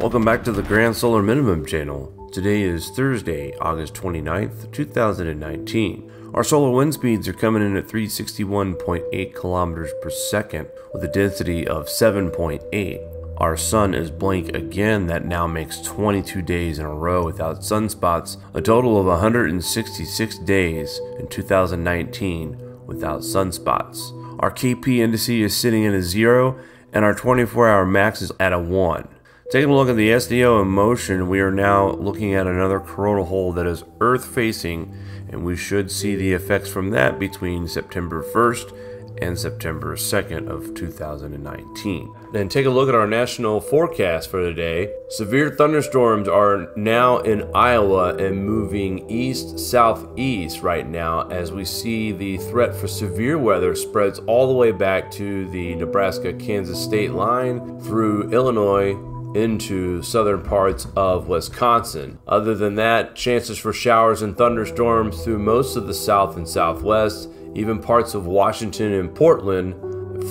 Welcome back to the Grand Solar Minimum channel. Today is Thursday, August 29th, 2019. Our solar wind speeds are coming in at 361.8 kilometers per second with a density of 7.8. Our sun is blank again, that now makes 22 days in a row without sunspots, a total of 166 days in 2019 without sunspots. Our KP indice is sitting at a zero, and our 24 hour max is at a 1. Taking a look at the SDO in motion, we are now looking at another coronal hole that is Earth facing, and we should see the effects from that between September 1st and September 2nd of 2019. Then take a look at our national forecast for the day. Severe thunderstorms are now in Iowa and moving east southeast right now as we see the threat for severe weather spreads all the way back to the Nebraska Kansas state line through Illinois into southern parts of Wisconsin. Other than that, chances for showers and thunderstorms through most of the south and southwest, even parts of Washington and Portland.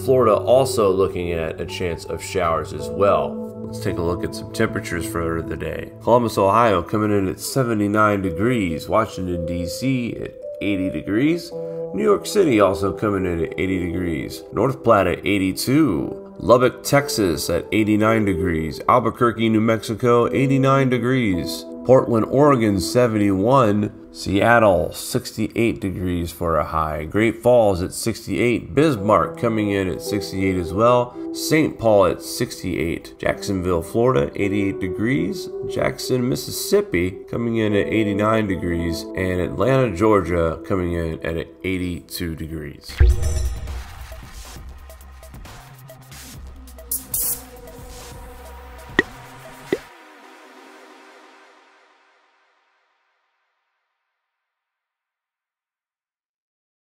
Florida also looking at a chance of showers as well. Let's take a look at some temperatures for the day. Columbus, Ohio coming in at 79 degrees. Washington, D.C. at 80 degrees. New York City also coming in at 80 degrees. North Platte at 82. Lubbock, Texas at 89 degrees. Albuquerque, New Mexico, 89 degrees. Portland, Oregon, 71. Seattle, 68 degrees for a high. Great Falls at 68. Bismarck coming in at 68 as well. St. Paul at 68. Jacksonville, Florida, 88 degrees. Jackson, Mississippi coming in at 89 degrees. And Atlanta, Georgia coming in at 82 degrees.